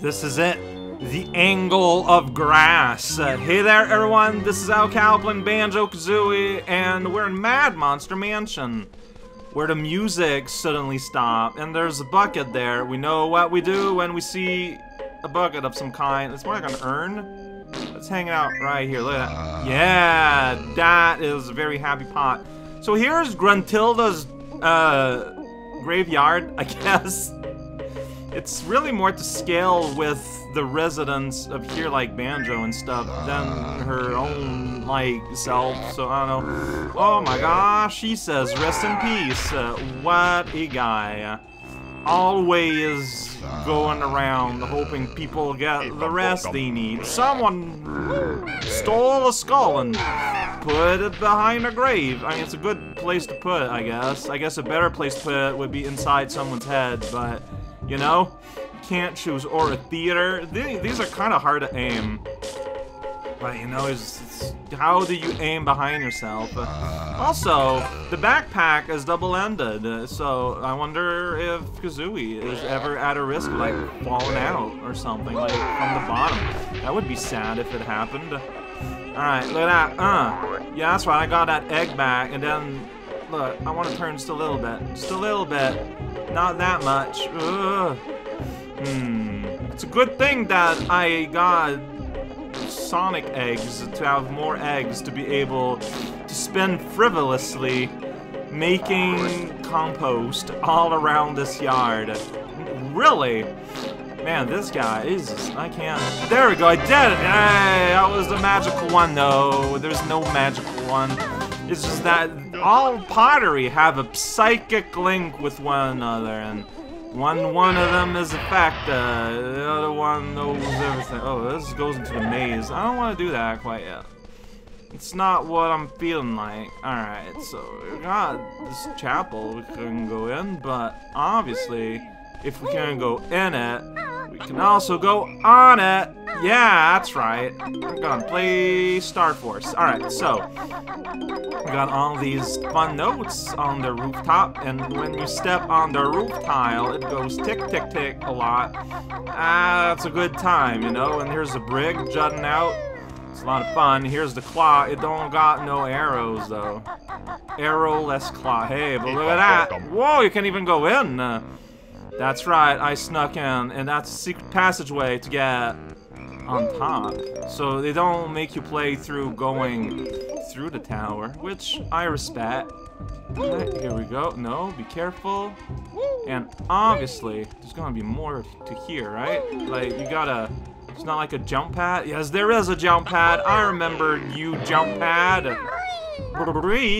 This is it. The Angle of Grass. Uh, hey there, everyone. This is raocow playing, Banjo Kazooie, and we're in Mad Monster Mansion, where the music suddenly stopped, and there's a bucket there. We know what we do when we see a bucket of some kind. It's more like an urn. It's hanging out right here. Look at that. Yeah, that is a very happy pot. So here's Gruntilda's uh, graveyard, I guess. It's really more to scale with the residents of here, like Banjo and stuff, than her own, like, self, so I don't know. Oh my gosh, he says, rest in peace. Uh, what a guy. Always going around hoping people get the rest they need. Someone stole a skull and put it behind a grave. I mean, it's a good place to put it, I guess. I guess a better place to put it would be inside someone's head, but you know? Can't choose. Or a theater. These are kind of hard to aim. But, you know, it's, it's, how do you aim behind yourself? Also, the backpack is double-ended, so I wonder if Kazooie is ever at a risk of, like, falling out or something, like, from the bottom. That would be sad if it happened. Alright, look at that. Uh, yeah, that's right, I got that egg back, and then, look, I want to turn just a little bit. Just a little bit. Not that much. Ugh. Hmm. It's a good thing that I got Sonic eggs to have more eggs to be able to spend frivolously making compost all around this yard. Really? Man, this guy is... I can't... There we go, I did it! Hey, that was the magical one, though. There's no magical one. It's just that all pottery have a psychic link with one another, and one one of them is a factor, the other one knows everything. Oh, this goes into the maze. I don't want to do that quite yet. It's not what I'm feeling like. Alright, so we got this chapel we can go in, but obviously, if we can't go in it, we can also go on it. Yeah, that's right. We're gonna play Star Force. Alright, so we got all these fun notes on the rooftop, and when you step on the roof tile, it goes tick tick tick a lot. Ah, that's a good time, you know. And here's a brig jutting out. It's a lot of fun. Here's the claw. It don't got no arrows though. Arrowless claw. Hey, but look at that. Whoa, you can't even go in. Uh, that's right, I snuck in, and that's a secret passageway to get on top. So they don't make you play through going through the tower, which I respect. Right, here we go. No, be careful. And obviously, there's gonna be more to here, right? Like, you gotta... It's not like a jump pad? Yes, there is a jump pad. I remember you jump pad.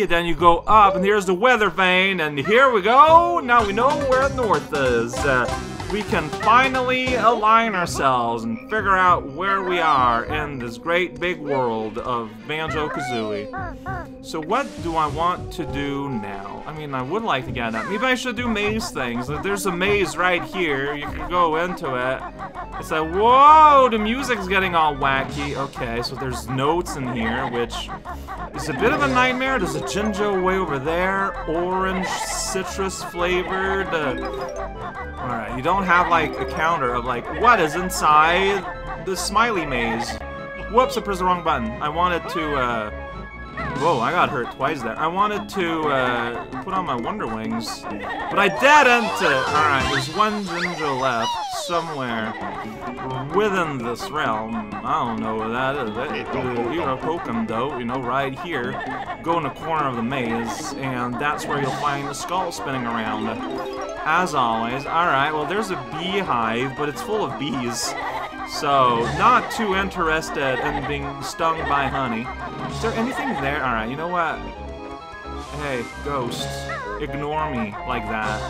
Then you go up, and here's the weather vane, and here we go. Now we know where north is. Uh, we can finally align ourselves and figure out where we are in this great big world of Banjo-Kazooie. So what do I want to do now? I mean, I would like to get that. Maybe I should do maze things. There's a maze right here. You can go into it. It's like, whoa, the music's getting all wacky. Okay, so there's notes in here, which is a bit of a nightmare. There's a Jinjo way over there. Orange, citrus flavored. Uh, Alright, you don't have like a counter of like, what is inside the smiley maze? Whoops, I pressed the wrong button. I wanted to, uh... Whoa, I got hurt twice there. I wanted to, uh, put on my Wonder Wings, but I didn't! Alright, there's one Jinjo left somewhere within this realm. I don't know where that is. You know, Pokem though, you know, right here. Go in the corner of the maze, and that's where you'll find the skull spinning around. As always. Alright, well there's a beehive, but it's full of bees. So, not too interested in being stung by honey. Is there anything there? Alright, you know what? Hey, ghosts. Ignore me like that.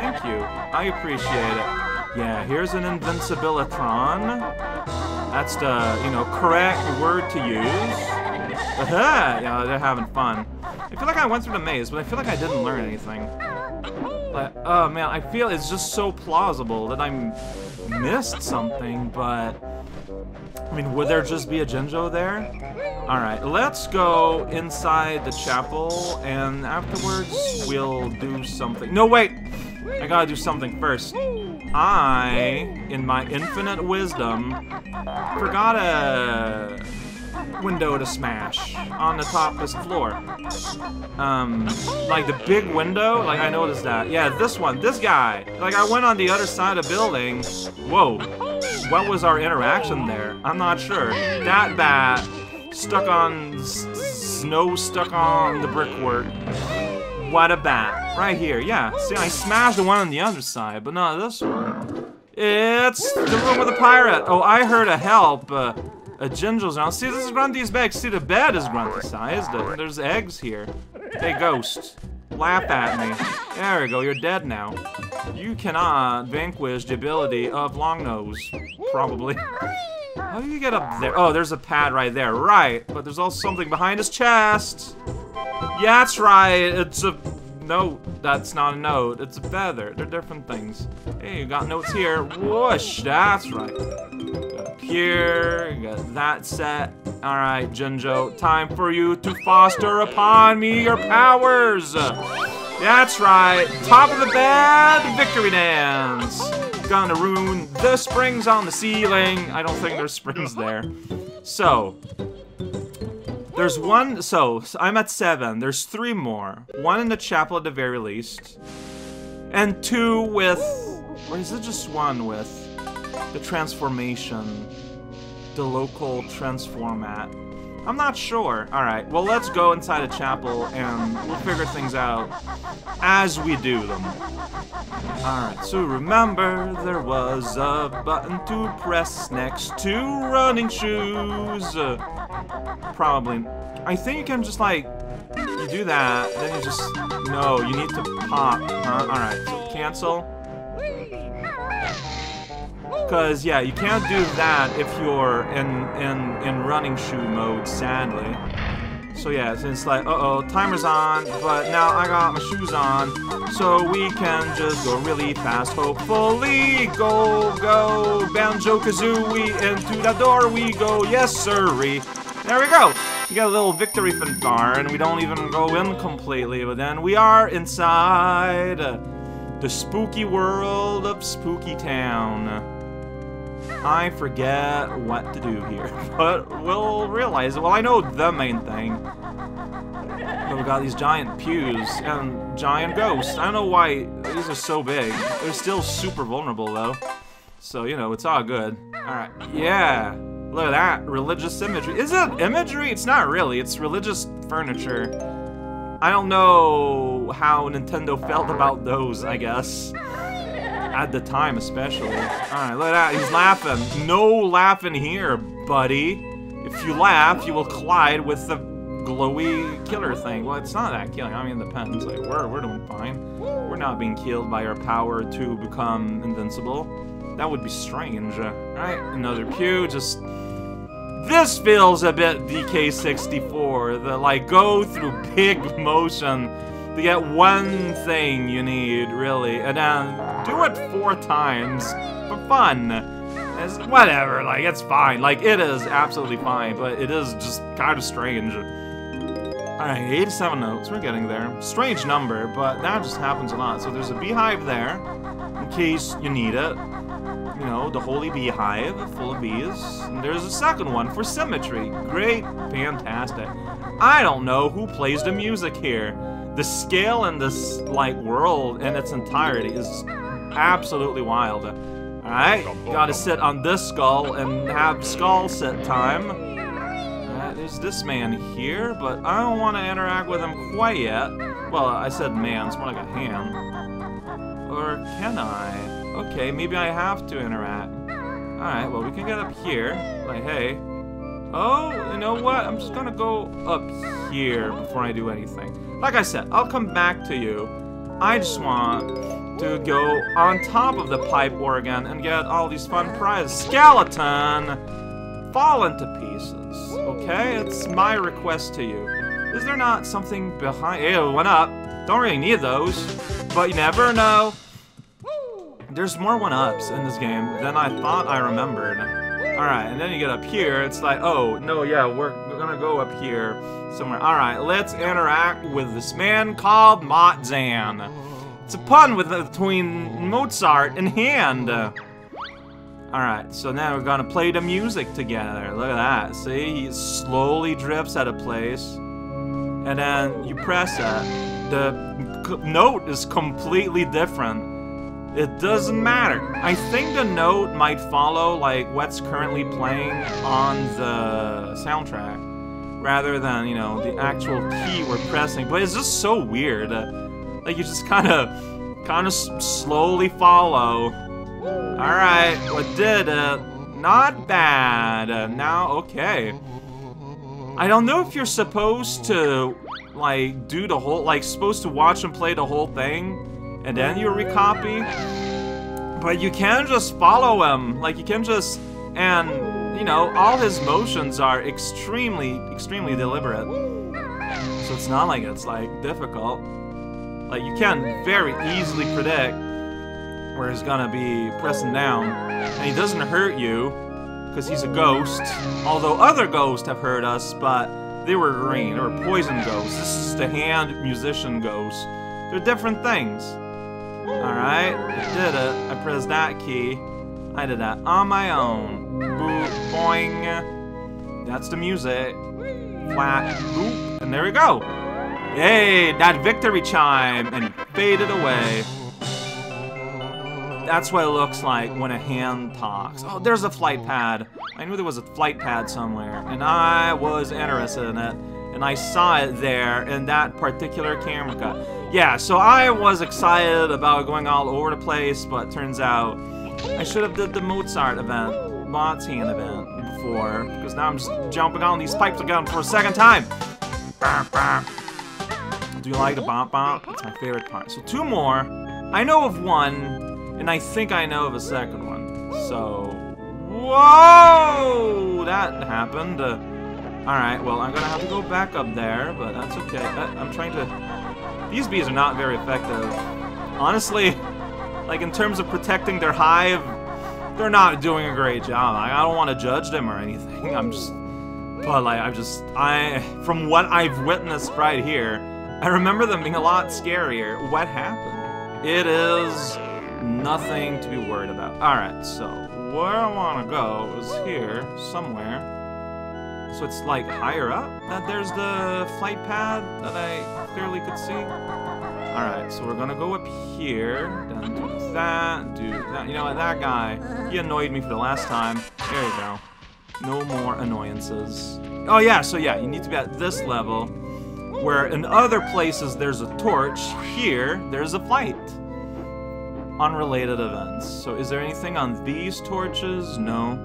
Thank you. I appreciate it. Yeah, here's an Invincibilitron. That's the, you know, correct word to use. Aha! Yeah, they're having fun. I feel like I went through the maze, but I feel like I didn't learn anything. Oh man, I feel it's just so plausible that I missed something, but... I mean, would there just be a Jinjo there? Alright, let's go inside the chapel, and afterwards we'll do something. No, wait! I gotta do something first. I, in my infinite wisdom, forgot a window to smash on the topmost floor. Um, like the big window, like I noticed that. Yeah, this one, this guy. Like I went on the other side of the building. Whoa, what was our interaction there? I'm not sure. That bat stuck on, snow stuck on the brickwork. What a bat. Right here, yeah. See, I smashed the one on the other side, but not this one. It's the room with the pirate. Oh, I heard a help. Uh, a ginger's now. See, this is Grunty's bag. See, the bed is Grunty sized. There's eggs here. Hey, ghost. Laugh at me. There we go, you're dead now. You cannot vanquish the ability of Longnose. Probably. How do you get up there? Oh, there's a pad right there. Right, but there's also something behind his chest. Yeah, that's right. It's a note. That's not a note. It's a feather. They're different things. Hey, you got notes here. Whoosh, that's right here. Got that set. Alright, Jinjo. Time for you to foster upon me your powers. That's right. Top of the bed, victory dance. Gonna ruin the springs on the ceiling. I don't think there's springs there. So, there's one, so, I'm at seven. There's three more. One in the chapel at the very least. And two with, or is it just one with the transformation? the local transformat. I'm not sure. Alright, well let's go inside a chapel and we'll figure things out as we do them. Alright, so remember there was a button to press next to running shoes. Uh, probably. I think you can just like, you do that, then you just, no, you need to pop, huh? Alright, so cancel. Because, yeah, you can't do that if you're in, in, in running shoe mode, sadly. So yeah, so it's like, uh-oh, timer's on, but now I got my shoes on, so we can just go really fast, hopefully. Go, go, Banjo-Kazooie, into the door we go, yes sirree. There we go. We got a little victory fanfare, and we don't even go in completely, but then we are inside the spooky world of Spooky Town. I forget what to do here, but we'll realize it. Well, I know the main thing. But we got these giant pews and giant ghosts. I don't know why these are so big. They're still super vulnerable, though. So, you know, it's all good. Alright, yeah. Look at that, religious imagery. Is it imagery? It's not really, it's religious furniture. I don't know how Nintendo felt about those, I guess. At the time, especially. Alright, look at that. He's laughing. No laughing here, buddy. If you laugh, you will collide with the glowy killer thing. Well, it's not that killing. I mean, the pen's Like, we're, we're doing fine. We're not being killed by our power to become invincible. That would be strange. Uh, alright, another pew. Just... This feels a bit DK64. The, like, go through big motion to get one thing you need, really, and then do it four times for fun. It's whatever, like, it's fine. Like, it is absolutely fine, but it is just kind of strange. Alright, 87 notes, we're getting there. Strange number, but that just happens a lot. So there's a beehive there, in case you need it. You know, the holy beehive, full of bees. And there's a second one for symmetry. Great, fantastic. I don't know who plays the music here the scale in this like world in its entirety is absolutely wild. Alright, gotta sit on this skull and have skull sit time. Alright, there's this man here, but I don't want to interact with him quite yet. Well, I said man, it's more like a hand. Or can I? Okay, maybe I have to interact. Alright, well we can get up here. Like, hey. Oh, you know what? I'm just gonna go up here before I do anything. Like I said, I'll come back to you. I just want to go on top of the pipe organ and get all these fun prizes. Skeleton! Fall into pieces, okay? It's my request to you. Is there not something behind- Ew, one up. Don't really need those, but you never know. There's more one-ups in this game than I thought I remembered. Alright, and then you get up here, it's like, oh, no, yeah, we're, we're gonna go up here somewhere. Alright, let's interact with this man called Motzand. It's a pun with between Mozart and hand. Alright, so now we're gonna play the music together. Look at that. See? He slowly drifts out of place. And then you press it. The note is completely different. It doesn't matter. I think the note might follow like what's currently playing on the soundtrack rather than, you know, the actual key we're pressing. But it's just so weird. like you just kind of kind of slowly follow Alright, what did it? Not bad. Uh, now, okay. I don't know if you're supposed to, like, do the whole, like, supposed to watch and play the whole thing, and then you recopy. But you can just follow him. Like, you can just, and, you know, all his motions are extremely, extremely deliberate. So it's not like it's, like, difficult. Like, you can very easily predict where he's gonna be pressing down. And he doesn't hurt you, because he's a ghost. Although other ghosts have hurt us, but they were green. They were poison ghosts. This is the hand musician ghost. They're different things. Alright, I did it. I pressed that key. I did that on my own. Boop, boing. That's the music. Flat, boop, and there we go. Yay, that victory chime, and faded away. That's what it looks like when a hand talks. Oh, there's a flight pad. I knew there was a flight pad somewhere, and I was interested in it. And I saw it there in that particular camera cut. Yeah, so I was excited about going all over the place, but turns out I should have did the Mozart event, Mozart event before, because now I'm just jumping on these pipes again for a second time. Do you like the bop bop? It's my favorite part. So two more. I know of one and I think I know of a second one. So... Whoa! That happened. Uh, Alright, well, I'm gonna have to go back up there, but that's okay. Uh, I'm trying to... These bees are not very effective. Honestly, like, in terms of protecting their hive, they're not doing a great job. I, I don't want to judge them or anything. I'm just... But, like, i just... I... From what I've witnessed right here, I remember them being a lot scarier. What happened? It is Nothing to be worried about. Alright, so where I want to go is here, somewhere. So it's like higher up that there's the flight pad that I clearly could see. Alright, so we're gonna go up here, that, do that. You know what, that guy, he annoyed me for the last time. There you go. No more annoyances. Oh yeah, so yeah, you need to be at this level, where in other places there's a torch, here there's a flight unrelated events. So is there anything on these torches? No.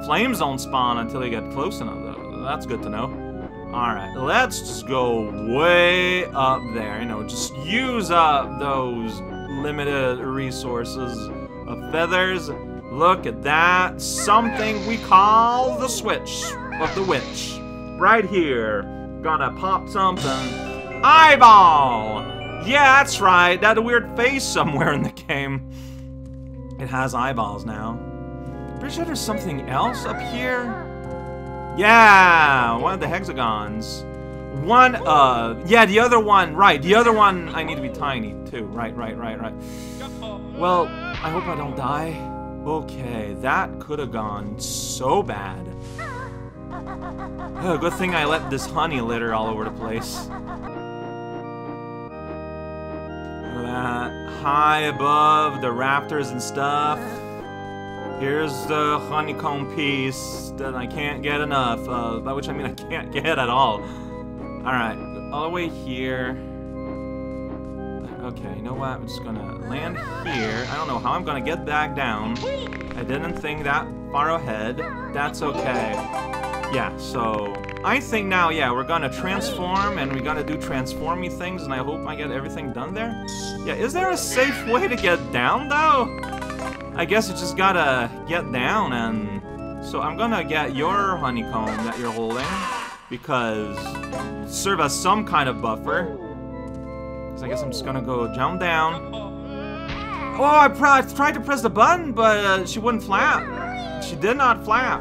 The flames don't spawn until they get close enough, though. That's good to know. Alright, let's just go way up there. You know, just use up those limited resources of feathers. Look at that. Something we call the switch of the witch. Right here. Gonna pop something. Eyeball! Yeah, that's right. That weird face somewhere in the game. It has eyeballs now. Pretty sure there's something else up here. Yeah, one of the hexagons. One, uh, yeah, the other one, right, the other one, I need to be tiny, too. Right, right, right, right. Well, I hope I don't die. Okay, that could have gone so bad. Oh, good thing I let this honey litter all over the place. that high above the raptors and stuff. Here's the honeycomb piece that I can't get enough of, by which I mean I can't get at all. Alright, all the way here. Okay, you know what? I'm just gonna land here. I don't know how I'm gonna get back down. I didn't think that far ahead. That's okay. Yeah, so I think now, yeah, we're gonna transform and we gotta do transformy things and I hope I get everything done there. Yeah, is there a safe way to get down though? I guess you just gotta get down and... So I'm gonna get your honeycomb that you're holding because serve as some kind of buffer. Because I guess I'm just gonna go jump down. Oh, I tried to press the button, but uh, she wouldn't flap. She did not flap.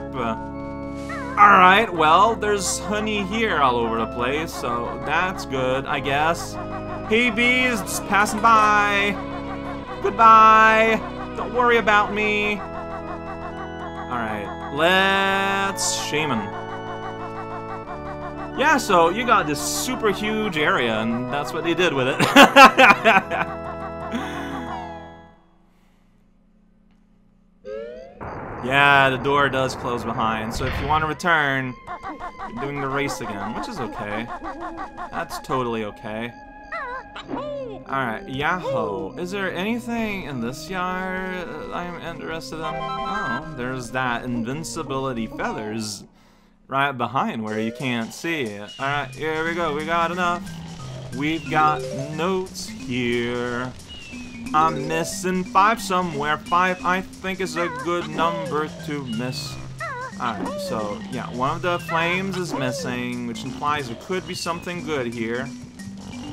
Alright, well, there's honey here all over the place, so that's good, I guess. Hey bees, just passing by. Goodbye. Don't worry about me. Alright, let's shaman. Yeah, so you got this super huge area, and that's what they did with it. yeah, the door does close behind, so if you want to return, you're doing the race again, which is okay. That's totally okay. Alright, Yahoo. Is there anything in this yard I'm interested in? Oh, there's that invincibility feathers right behind where you can't see it. Alright, here we go. We got enough. We've got notes here. I'm missing five somewhere. Five, I think, is a good number to miss. Alright, so, yeah, one of the flames is missing, which implies there could be something good here.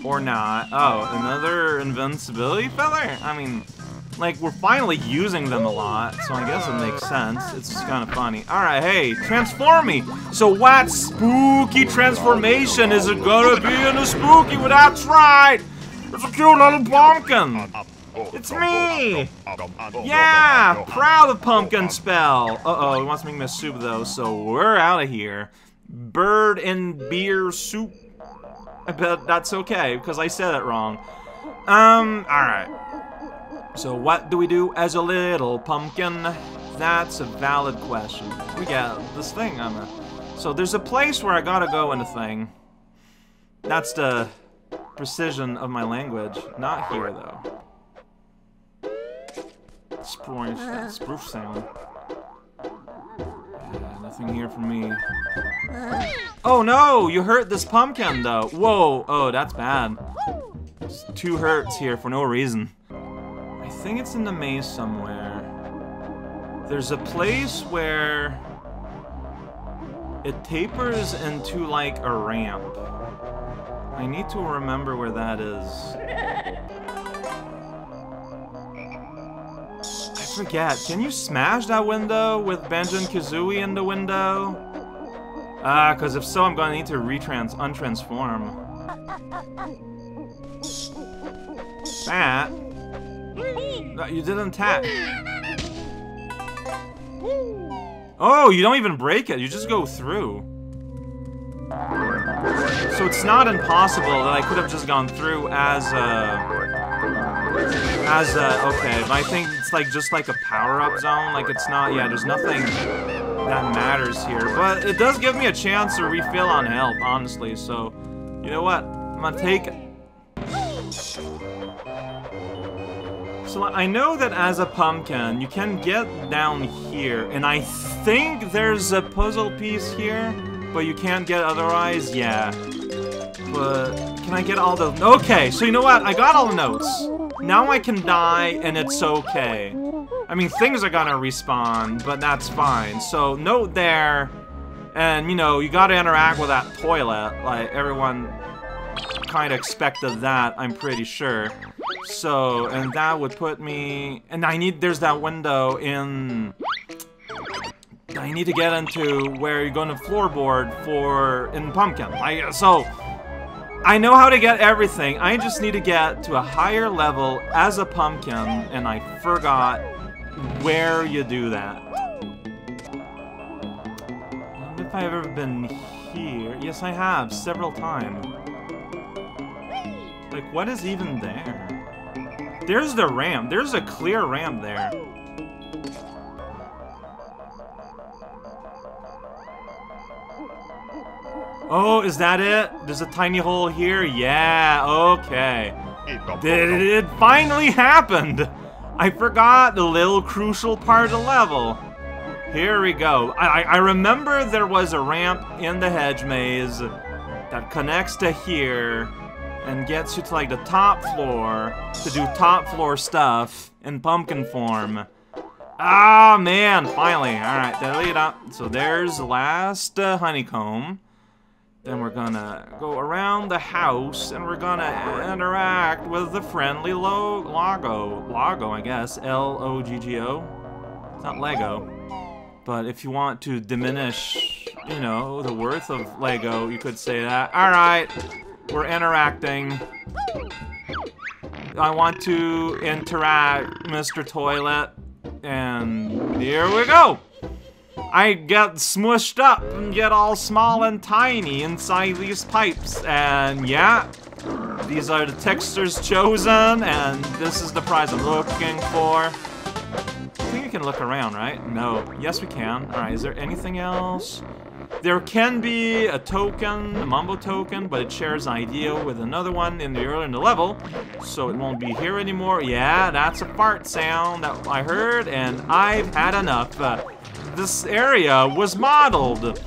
Or not. Oh, another invincibility feather? I mean, like, we're finally using them a lot, so I guess it makes sense. It's kind of funny. Alright, hey, transform me! So what spooky transformation is it gonna be in a spooky? That's right! It's a cute little pumpkin! It's me! Yeah! Proud of pumpkin spell! Uh-oh, he wants to make me a soup, though, so we're out of here. Bird and beer soup. But that's okay, because I said it wrong. Um, alright. So what do we do as a little pumpkin? That's a valid question. We got this thing on the... So there's a place where I gotta go in a thing. That's the precision of my language. Not here, though. Spruce, uh. that spruce sound. Yeah, nothing here for me. Uh. Oh no! You hurt this pumpkin, though. Whoa! Oh, that's bad. Two hurts here for no reason. I think it's in the maze somewhere. There's a place where it tapers into like a ramp. I need to remember where that is. I forget. Can you smash that window with Banjo and Kazooie in the window? Ah, uh, because if so, I'm gonna need to retrans untransform. That no, you didn't tap. Oh, you don't even break it. You just go through. So it's not impossible that I could have just gone through as a... As a... Okay, but I think it's like just like a power-up zone. Like it's not... Yeah, there's nothing that matters here. But it does give me a chance to refill on health, honestly. So, you know what? I'm gonna take So I know that as a pumpkin, you can get down here, and I think there's a puzzle piece here, but you can't get otherwise, yeah. But can I get all the... Okay, so you know what? I got all the notes. Now I can die, and it's okay. I mean, things are gonna respawn, but that's fine. So, note there, and, you know, you gotta interact with that toilet. Like, everyone kind of expected that, I'm pretty sure. So, and that would put me... And I need... There's that window in... I need to get into where you're going to floorboard for... In Pumpkin. I, so... I know how to get everything. I just need to get to a higher level as a pumpkin, and I forgot where you do that. if I've ever been here. Yes, I have, several times. Like, what is even there? There's the ramp. There's a clear ramp there. Oh, is that it? There's a tiny hole here? Yeah, okay. Did it finally happened! I forgot the little crucial part of the level. Here we go. I, I remember there was a ramp in the hedge maze that connects to here and gets you to like the top floor to do top floor stuff in pumpkin form. Ah, man, finally. Alright, delete up. So there's last uh, honeycomb. Then we're gonna go around the house and we're gonna interact with the friendly lo Loggo. Loggo, I guess. L-O-G-G-O. It's not Lego. But if you want to diminish, you know, the worth of Lego, you could say that. Alright. We're interacting. I want to interact, Mr. Toilet. And here we go! I get smushed up and get all small and tiny inside these pipes. And yeah, these are the textures chosen, and this is the prize I'm looking for. Think we can look around, right? No. Yes, we can. Alright, is there anything else? There can be a token, a Mumbo token, but it shares an idea with another one in the earlier in the level, so it won't be here anymore. Yeah, that's a fart sound that I heard, and I've had enough. Uh, this area was modeled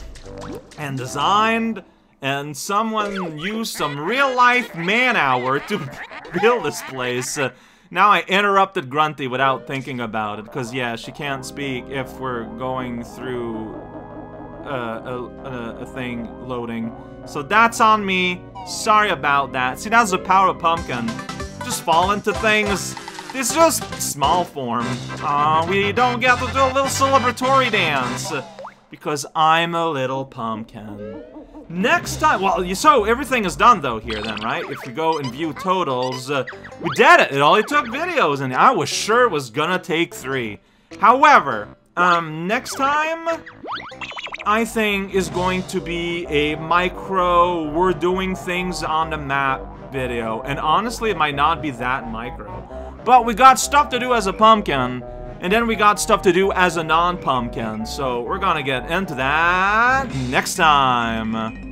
and designed, and someone used some real-life man-hour to build this place. Uh, now I interrupted Grunty without thinking about it, because yeah, she can't speak if we're going through uh, a, a, a, thing loading. So that's on me. Sorry about that. See, that's the power of Pumpkin. Just fall into things. It's just small form. Uh, we don't get to do a little celebratory dance. Because I'm a little pumpkin. Next time, well, you so everything is done though here then, right? If we go and view totals, uh, we did it. It only took videos and I was sure it was gonna take three. However, um, next time, I think is going to be a micro, we're doing things on the map video. And honestly, it might not be that micro. But we got stuff to do as a pumpkin, and then we got stuff to do as a non-pumpkin. So we're gonna get into that next time.